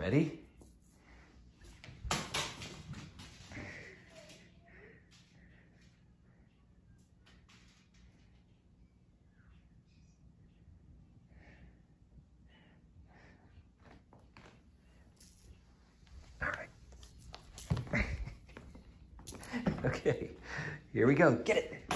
Ready? All right. okay, here we go. Get it.